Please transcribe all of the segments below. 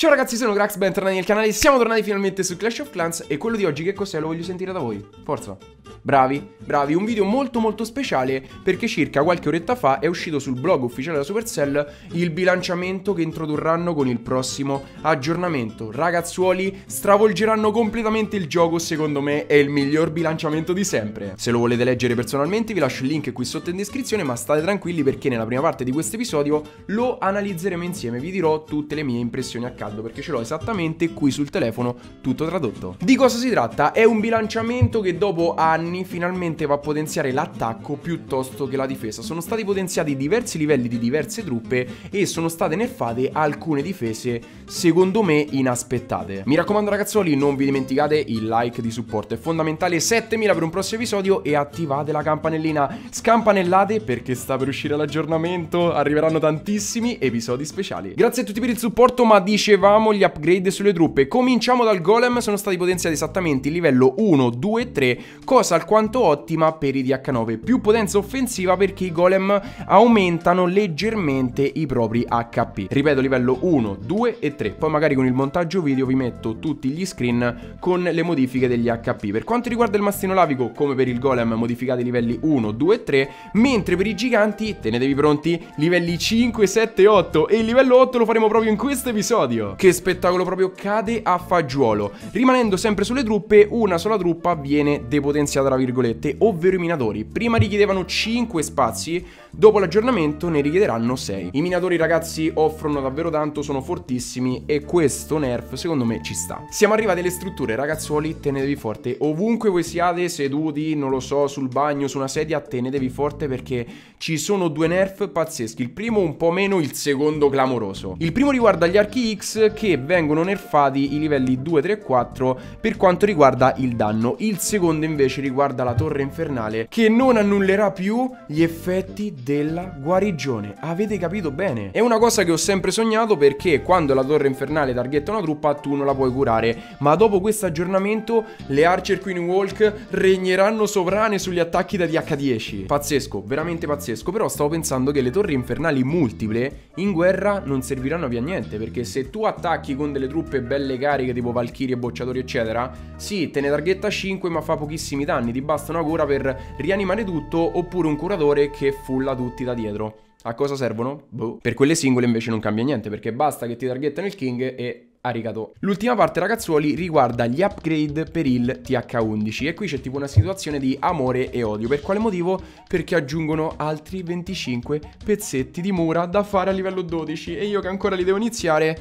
Ciao ragazzi, sono Grax, bentornati nel canale, siamo tornati finalmente su Clash of Clans e quello di oggi che cos'è? Lo voglio sentire da voi, forza! Bravi, bravi, un video molto molto speciale perché circa qualche oretta fa è uscito sul blog ufficiale della Supercell il bilanciamento che introdurranno con il prossimo aggiornamento. Ragazzuoli, stravolgeranno completamente il gioco, secondo me è il miglior bilanciamento di sempre. Se lo volete leggere personalmente vi lascio il link qui sotto in descrizione, ma state tranquilli perché nella prima parte di questo episodio lo analizzeremo insieme, vi dirò tutte le mie impressioni a caldo perché ce l'ho esattamente qui sul telefono tutto tradotto. Di cosa si tratta? È un bilanciamento che dopo anni finalmente va a potenziare l'attacco piuttosto che la difesa. Sono stati potenziati diversi livelli di diverse truppe e sono state nerfate alcune difese secondo me inaspettate. Mi raccomando ragazzoli non vi dimenticate il like di supporto, è fondamentale 7000 per un prossimo episodio e attivate la campanellina, scampanellate perché sta per uscire l'aggiornamento, arriveranno tantissimi episodi speciali. Grazie a tutti per il supporto ma dicevamo gli upgrade sulle truppe, cominciamo dal golem, sono stati potenziati esattamente il livello 1, 2 e 3, cosa alquanto ottima per i DH9, più potenza offensiva perché i golem aumentano leggermente i propri HP. Ripeto, livello 1, 2 e 3. Poi magari con il montaggio video vi metto tutti gli screen con le modifiche degli HP. Per quanto riguarda il mastino lavico, come per il golem, modificate i livelli 1, 2 e 3, mentre per i giganti, tenetevi pronti, livelli 5, 7 e 8 e il livello 8 lo faremo proprio in questo episodio. Che spettacolo proprio cade a fagiolo. Rimanendo sempre sulle truppe, una sola truppa viene depotenziata tra virgolette, ovvero i minatori. Prima richiedevano 5 spazi, dopo l'aggiornamento ne richiederanno 6. I minatori ragazzi offrono davvero tanto, sono fortissimi e questo nerf secondo me ci sta. Siamo arrivati alle strutture, ragazzuoli, tenetevi forte. Ovunque voi siate seduti, non lo so, sul bagno, su una sedia, tenetevi forte perché ci sono due nerf pazzeschi. Il primo un po' meno, il secondo clamoroso. Il primo riguarda gli archi X che vengono nerfati i livelli 2, 3 e 4 per quanto riguarda il danno. Il secondo invece riguarda la torre infernale che non annullerà più gli effetti della guarigione. Avete capito bene? È una cosa che ho sempre sognato perché quando la torre infernale targetta una truppa tu non la puoi curare, ma dopo questo aggiornamento le Archer Queen Walk regneranno sovrane sugli attacchi da DH10. Pazzesco, veramente pazzesco, però stavo pensando che le torri infernali multiple in guerra non serviranno più a niente perché se tu attacchi con delle truppe belle cariche tipo Valkyrie, bocciatori eccetera, sì, te ne targetta 5 ma fa pochissimi danni ti basta una cura per rianimare tutto oppure un curatore che fulla tutti da dietro. A cosa servono? Boh. Per quelle singole invece non cambia niente perché basta che ti targettano il king e arigato. L'ultima parte ragazzuoli riguarda gli upgrade per il TH11 e qui c'è tipo una situazione di amore e odio. Per quale motivo? Perché aggiungono altri 25 pezzetti di mura da fare a livello 12 e io che ancora li devo iniziare...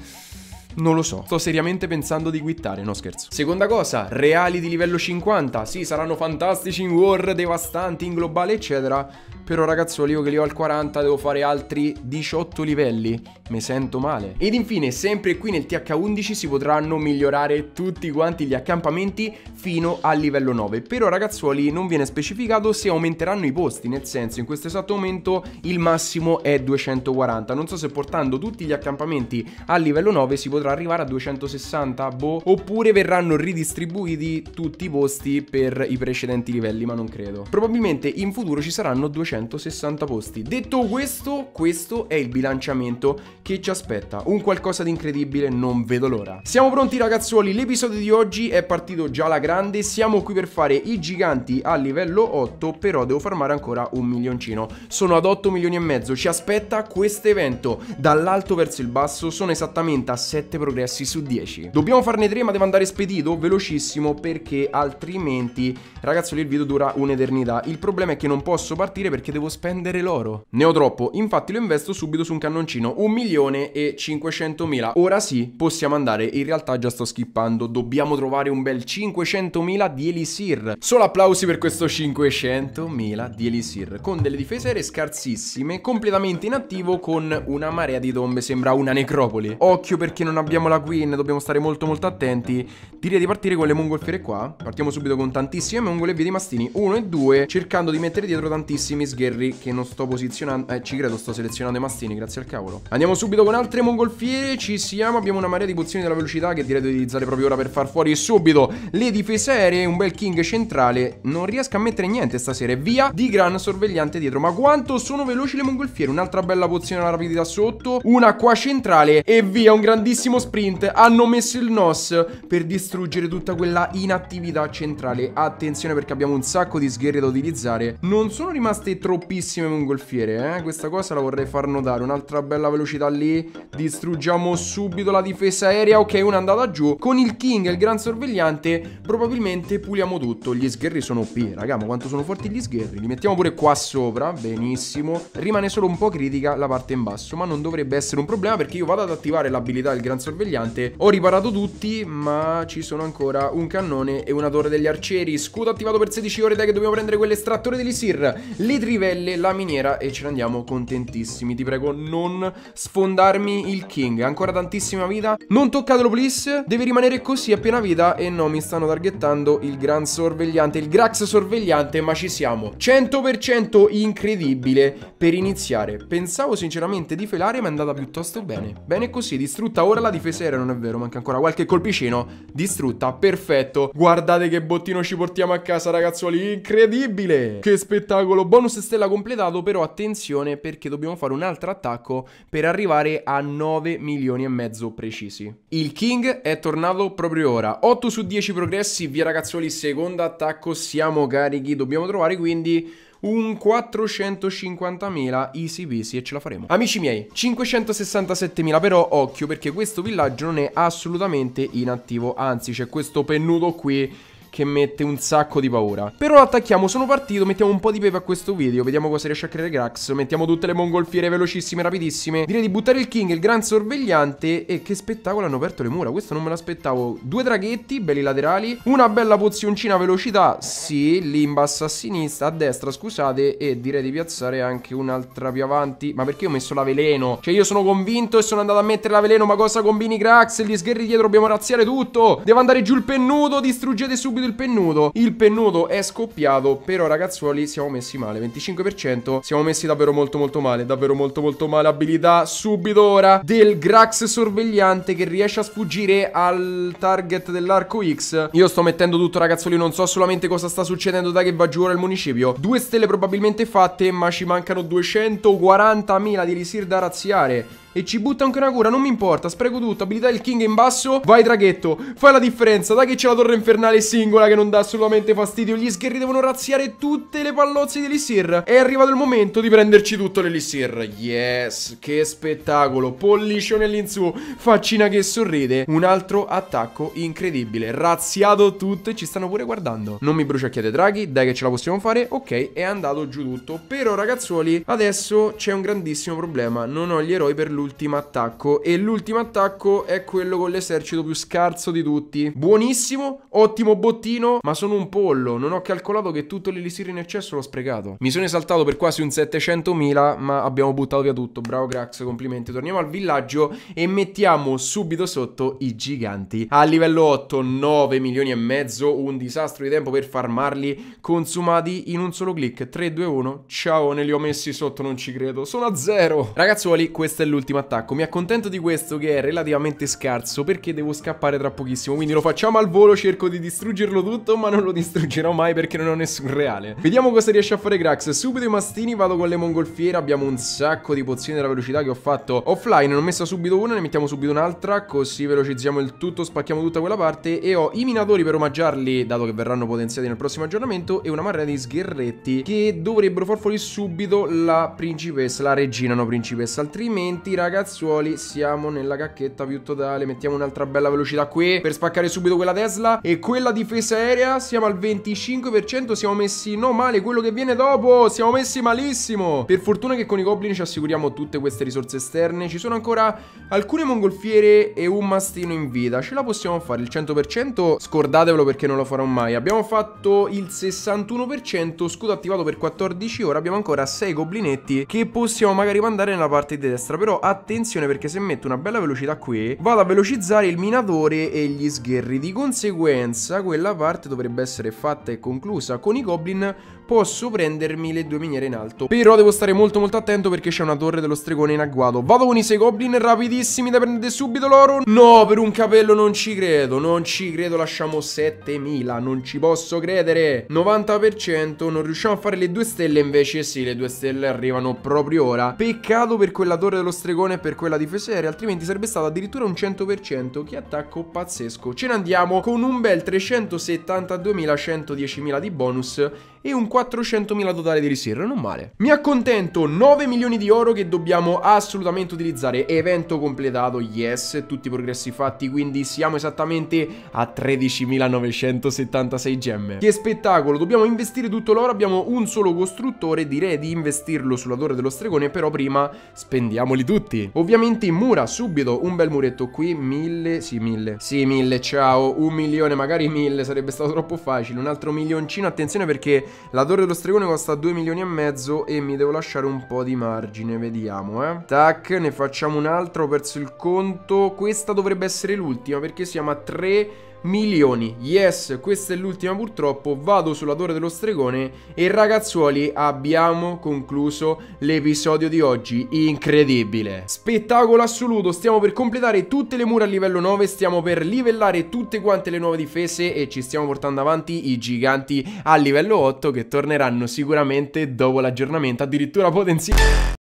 Non lo so, sto seriamente pensando di quittare, no scherzo. Seconda cosa, reali di livello 50. Sì, saranno fantastici in war, devastanti in globale, eccetera. Però ragazzoli, io che li ho al 40 devo fare altri 18 livelli. Mi sento male. Ed infine, sempre qui nel TH11 si potranno migliorare tutti quanti gli accampamenti fino al livello 9. Però ragazzuoli non viene specificato se aumenteranno i posti, nel senso in questo esatto momento il massimo è 240. Non so se portando tutti gli accampamenti al livello 9 si potrà arrivare a 260, boh, oppure verranno ridistribuiti tutti i posti per i precedenti livelli, ma non credo. Probabilmente in futuro ci saranno 260 posti. Detto questo, questo è il bilanciamento che ci aspetta. Un qualcosa di incredibile, non vedo l'ora. Siamo pronti ragazzuoli, l'episodio di oggi è partito già alla grande, siamo qui per fare i giganti a livello 8, però devo farmare ancora un milioncino. Sono ad 8 milioni e mezzo, ci aspetta questo evento. Dall'alto verso il basso sono esattamente a 7 progressi su 10. Dobbiamo farne 3 ma devo andare spedito, velocissimo, perché altrimenti, ragazzi, il video dura un'eternità. Il problema è che non posso partire perché devo spendere l'oro. Ne ho troppo, infatti lo investo subito su un cannoncino, 1 milione e 500 mila. Ora sì, possiamo andare, in realtà già sto skippando, dobbiamo trovare un bel 500 mila di Elisir. Solo applausi per questo 500 mila di Elisir, con delle difese aeree scarsissime, completamente inattivo con una marea di tombe, sembra una necropoli. Occhio perché non abbiamo la Queen, dobbiamo stare molto molto attenti. Direi di partire con le mongolfiere qua. Partiamo subito con tantissime mongole e via di mastini. Uno e due, cercando di mettere dietro tantissimi sghi sgherri che non sto posizionando. Eh, ci credo, sto selezionando i mastini, grazie al cavolo. Andiamo subito con altre mongolfiere. Ci siamo. Abbiamo una marea di pozioni della velocità che direi di utilizzare proprio ora per far fuori subito le difese aeree. Un bel king centrale. Non riesco a mettere niente stasera. Via di gran sorvegliante dietro. Ma quanto sono veloci le mongolfiere? Un'altra bella pozione alla rapidità sotto. Una qua centrale. E via, un grandissimo sprint. Hanno messo il NOS per distruggere tutta quella inattività centrale. Attenzione perché abbiamo un sacco di sgherri da utilizzare. Non sono rimaste troppissime mongolfiere, eh. Questa cosa la vorrei far notare. Un'altra bella velocità lì. Distruggiamo subito la difesa aerea. Ok, una è andata giù. Con il King il Gran Sorvegliante probabilmente puliamo tutto. Gli sgherri sono OP, raga. Ma quanto sono forti gli sgherri? Li mettiamo pure qua sopra. Benissimo. Rimane solo un po' critica la parte in basso. Ma non dovrebbe essere un problema perché io vado ad attivare l'abilità del Gran Sorvegliante. Ho riparato tutti, ma ci sono ancora un cannone e una torre degli arcieri. Scudo attivato per 16 ore. Dai che dobbiamo prendere quell'estrattore dell'Isir. Le trivelle, la miniera e ce ne andiamo contentissimi. Ti prego, non sfondarmi il King. Ancora tantissima vita. Non toccatelo, please. Deve rimanere così a piena vita. E no, mi stanno targettando il Gran Sorvegliante, il Grax Sorvegliante, ma ci siamo. 100% incredibile per iniziare. Pensavo sinceramente di felare, ma è andata piuttosto bene. Bene così, distrutta ora la difesa aerea, non è vero, manca ancora qualche colpicino. Distrutta, perfetto. Guardate che bottino ci portiamo a casa, ragazzuoli. Incredibile. Che spettacolo. Bonus stella completato, però attenzione perché dobbiamo fare un altro attacco per arrivare a 9 milioni e mezzo precisi. Il King è tornato proprio ora. 8 su 10 progressi, via ragazzuoli, secondo attacco, siamo carichi. Dobbiamo trovare quindi un 450.000 easy peasy e ce la faremo. Amici miei, 567.000 però occhio perché questo villaggio non è assolutamente inattivo, anzi c'è questo pennuto qui che mette un sacco di paura. Però attacchiamo, sono partito, mettiamo un po' di pepe a questo video, vediamo cosa riesce a creare Grax, mettiamo tutte le mongolfiere velocissime, rapidissime. Direi di buttare il King, il gran sorvegliante e che spettacolo hanno aperto le mura, questo non me l'aspettavo. Due draghetti, belli laterali, una bella pozioncina velocità, sì, lì in basso a sinistra, a destra, scusate, e direi di piazzare anche un'altra più avanti. Ma perché ho messo la veleno? Cioè io sono convinto e sono andato a mettere la veleno, ma cosa combini Grax? Gli sgherri dietro dobbiamo razziare tutto. Devo andare giù il pennuto, distruggete subito il pennuto. Il pennuto è scoppiato, però ragazzuoli siamo messi male, 25%. Siamo messi davvero molto molto male, davvero molto molto male. Abilità subito ora del Grax sorvegliante che riesce a sfuggire al target dell'arco X. Io sto mettendo tutto ragazzuoli, non so assolutamente cosa sta succedendo da che va giù ora il municipio. Due stelle probabilmente fatte, ma ci mancano 240.000 di elisir da razziare. E ci butta anche una cura, non mi importa, spreco tutto Abilità del king in basso, vai draghetto Fai la differenza, dai che c'è la torre infernale singola Che non dà assolutamente fastidio Gli sgherri devono razziare tutte le pallozze di Elixir È arrivato il momento di prenderci tutto l'Elixir Yes, che spettacolo Pollicione all'insù, faccina che sorride Un altro attacco incredibile Razziato tutto e ci stanno pure guardando. Non mi bruciacchiate draghi, dai che ce la possiamo fare Ok, è andato giù tutto. Però ragazzuoli, adesso c'è un grandissimo problema Non ho gli eroi per lui l'ultimo attacco e l'ultimo attacco è quello con l'esercito più scarso di tutti. Buonissimo, ottimo bottino, ma sono un pollo. Non ho calcolato che tutto l'elisir in eccesso l'ho sprecato. Mi sono esaltato per quasi un 700.000, ma abbiamo buttato via tutto. Bravo Grax, complimenti. Torniamo al villaggio e mettiamo subito sotto i giganti. A livello 8, 9 milioni e mezzo, un disastro di tempo per farmarli consumati in un solo click. 3, 2, 1, ciao, ne li ho messi sotto, non ci credo. Sono a zero. Ragazzuoli, questo è l'ultimo l'ultimo attacco. Mi accontento di questo che è relativamente scarso perché devo scappare tra pochissimo. Quindi lo facciamo al volo, cerco di distruggerlo tutto, ma non lo distruggerò mai perché non ho nessun reale. Vediamo cosa riesce a fare Grax. Subito i mastini, vado con le mongolfiere. Abbiamo un sacco di pozioni della velocità che ho fatto offline. Ne ho messa subito una, ne mettiamo subito un'altra. Così velocizziamo il tutto, spacchiamo tutta quella parte. E ho i minatori per omaggiarli, dato che verranno potenziati nel prossimo aggiornamento. E una marea di sgherretti che dovrebbero far fuori subito la principessa, la regina, no principessa. Altrimenti ragazzuoli siamo nella cacchetta più totale. Mettiamo un'altra bella velocità qui per spaccare subito quella Tesla. E quella difesa aerea siamo al 25% Siamo messi no male, quello che viene dopo Siamo messi malissimo. Per fortuna che con i goblin ci assicuriamo tutte queste risorse esterne. Ci sono ancora alcune mongolfiere e un mastino in vita. Ce la possiamo fare il 100% Scordatevelo perché non lo farò mai. Abbiamo fatto il 61% Scudo attivato per 14 ore. Abbiamo ancora 6 goblinetti Che possiamo magari mandare nella parte di destra Però attenzione perché se metto una bella velocità qui, vado a velocizzare il minatore e gli sgherri. Di conseguenza, quella parte dovrebbe essere fatta e conclusa. Con i goblin posso prendermi le due miniere in alto. Però devo stare molto molto attento perché c'è una torre dello stregone in agguato. Vado con i sei goblin rapidissimi da prendere subito l'oro. No, per un capello non ci credo, non ci credo, lasciamo 7000, non ci posso credere. 90%, non riusciamo a fare le due stelle, invece sì, le due stelle arrivano proprio ora. Peccato per quella torre dello stregone e per quella difesa aerea, altrimenti sarebbe stato addirittura un 100%. Che attacco pazzesco. Ce ne andiamo con un bel 372.000, 110.000 di bonus e un 400.000 totale di riserva, non male. Mi accontento, 9 milioni di oro che dobbiamo assolutamente utilizzare. Evento completato, yes, tutti i progressi fatti, quindi siamo esattamente a 13.976 gemme. Che spettacolo, dobbiamo investire tutto l'oro, abbiamo un solo costruttore, direi di investirlo sulla torre dello stregone, però prima spendiamoli tutti. Ovviamente mura, subito, un bel muretto qui, 1000, sì 1000, sì 1000, ciao, un milione, magari 1000, sarebbe stato troppo facile, un altro milioncino, attenzione perché la torre dello stregone costa 2 milioni e mezzo e mi devo lasciare un po' di margine, vediamo, eh. Tac, ne facciamo un altro, ho perso il conto. Questa dovrebbe essere l'ultima perché siamo a 3 milioni. Yes, questa è l'ultima purtroppo. Vado sulla torre dello stregone e ragazzuoli abbiamo concluso l'episodio di oggi. Incredibile. Spettacolo assoluto. Stiamo per completare tutte le mura a livello 9. Stiamo per livellare tutte quante le nuove difese e ci stiamo portando avanti i giganti a livello 8 che torneranno sicuramente dopo l'aggiornamento addirittura potenziale.